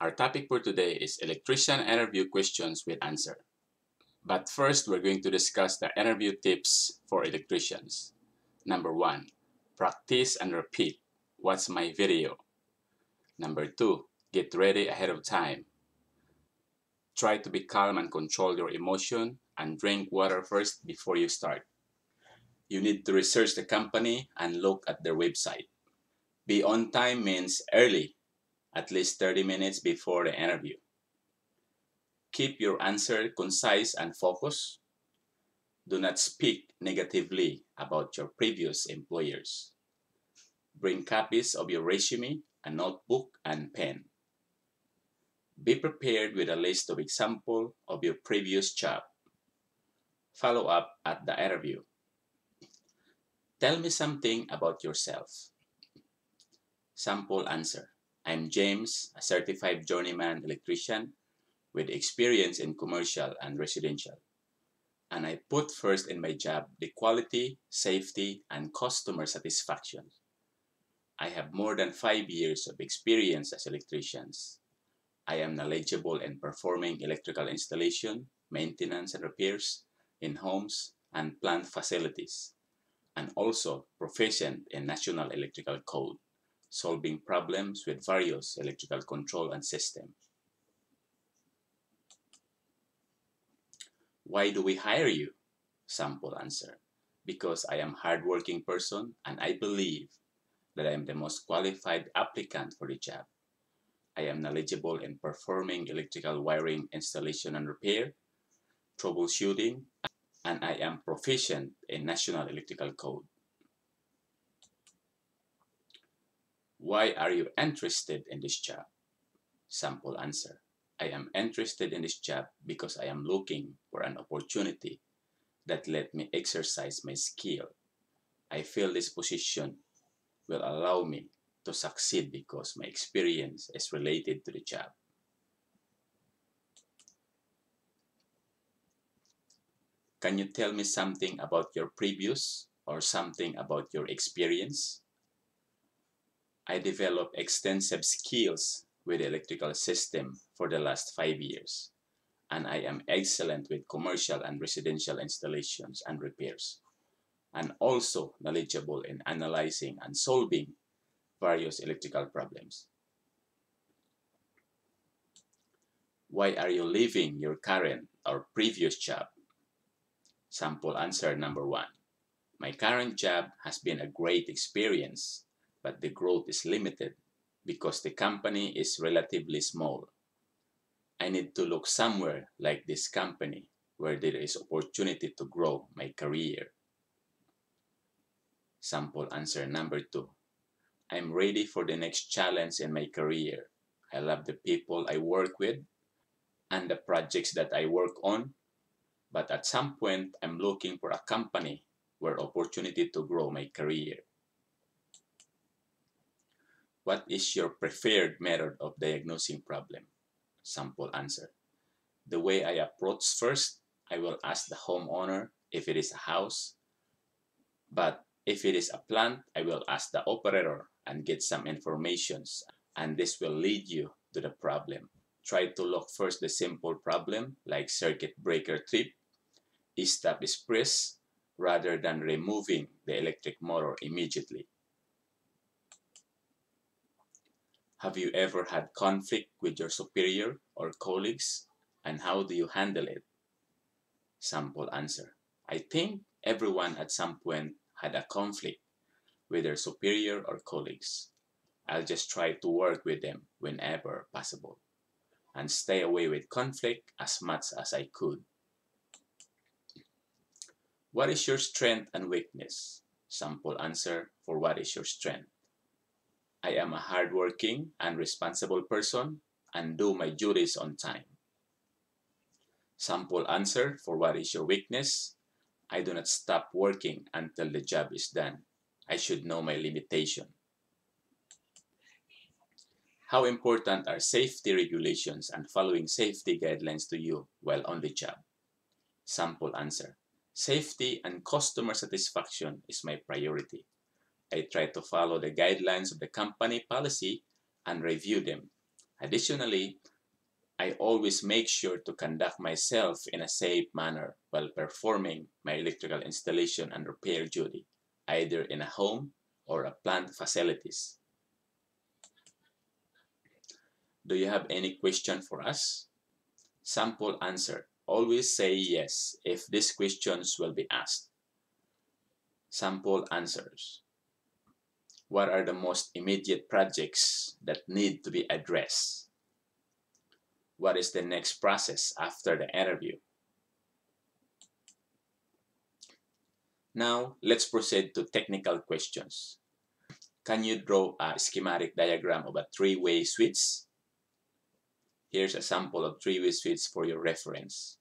Our topic for today is electrician interview questions with answer. But first, we're going to discuss the interview tips for electricians. Number one, practice and repeat. What's my video? Number two, get ready ahead of time. Try to be calm and control your emotion and drink water first before you start. You need to research the company and look at their website. Be on time means early at least 30 minutes before the interview. Keep your answer concise and focused. Do not speak negatively about your previous employers. Bring copies of your resume, a notebook, and pen. Be prepared with a list of examples of your previous job. Follow up at the interview. Tell me something about yourself. Sample answer. I'm James, a certified journeyman electrician with experience in commercial and residential. And I put first in my job the quality, safety, and customer satisfaction. I have more than five years of experience as electricians. I am knowledgeable in performing electrical installation, maintenance, and repairs in homes and plant facilities, and also proficient in National Electrical Code solving problems with various electrical control and system. Why do we hire you? Sample answer. Because I am hardworking person and I believe that I am the most qualified applicant for the job. I am knowledgeable in performing electrical wiring installation and repair, troubleshooting, and I am proficient in National Electrical Code. Why are you interested in this job? Sample answer. I am interested in this job because I am looking for an opportunity that let me exercise my skill. I feel this position will allow me to succeed because my experience is related to the job. Can you tell me something about your previous or something about your experience? I developed extensive skills with electrical system for the last five years, and I am excellent with commercial and residential installations and repairs, and also knowledgeable in analyzing and solving various electrical problems. Why are you leaving your current or previous job? Sample answer number one. My current job has been a great experience but the growth is limited because the company is relatively small. I need to look somewhere like this company where there is opportunity to grow my career. Sample answer number two. I'm ready for the next challenge in my career. I love the people I work with and the projects that I work on, but at some point I'm looking for a company where opportunity to grow my career. What is your preferred method of diagnosing problem? Sample answer. The way I approach first, I will ask the homeowner if it is a house. But if it is a plant, I will ask the operator and get some informations. And this will lead you to the problem. Try to look first the simple problem like circuit breaker trip, stop is press, rather than removing the electric motor immediately. Have you ever had conflict with your superior or colleagues and how do you handle it? Sample answer. I think everyone at some point had a conflict with their superior or colleagues. I'll just try to work with them whenever possible and stay away with conflict as much as I could. What is your strength and weakness? Sample answer for what is your strength. I am a hardworking and responsible person and do my duties on time. Sample answer for what is your weakness? I do not stop working until the job is done. I should know my limitation. How important are safety regulations and following safety guidelines to you while on the job? Sample answer. Safety and customer satisfaction is my priority. I try to follow the guidelines of the company policy and review them. Additionally, I always make sure to conduct myself in a safe manner while performing my electrical installation and repair duty, either in a home or a plant facilities. Do you have any question for us? Sample answer. Always say yes if these questions will be asked. Sample answers. What are the most immediate projects that need to be addressed? what is the next process after the interview. Now, let's proceed to technical questions. Can you draw a schematic diagram of a three-way switch? Here's a sample of three-way switch for your reference.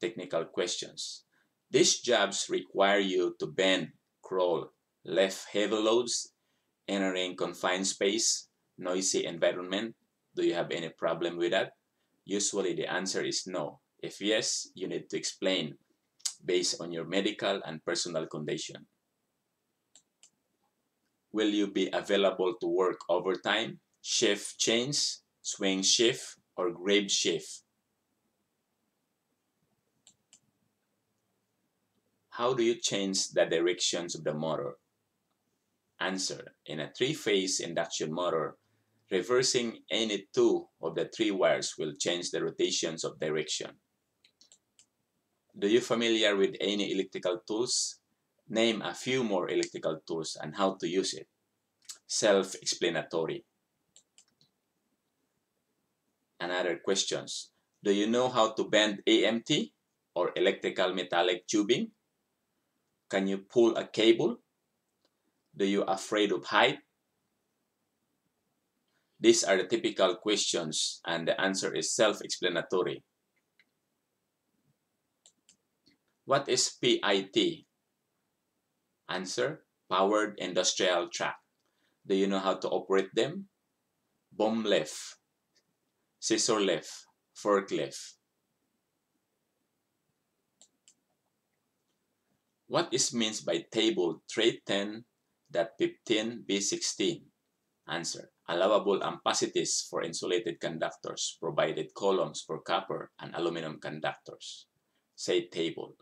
Technical questions. These jobs require you to bend, crawl, lift heavy loads, entering confined space, noisy environment, do you have any problem with that? Usually the answer is no. If yes, you need to explain based on your medical and personal condition. Will you be available to work overtime, shift change, swing shift, or grave shift? How do you change the directions of the motor? Answer. In a three-phase induction motor, Reversing any two of the three wires will change the rotations of direction. Do you familiar with any electrical tools? Name a few more electrical tools and how to use it. Self-explanatory. Another questions. Do you know how to bend EMT or electrical metallic tubing? Can you pull a cable? Do you afraid of height? These are the typical questions and the answer is self-explanatory. What is PIT? Answer, Powered Industrial Truck. Do you know how to operate them? Boom lift, scissor lift, forklift. What is means by table 310.15b16? Answer, allowable ampacities for insulated conductors provided columns for copper and aluminum conductors. Say table.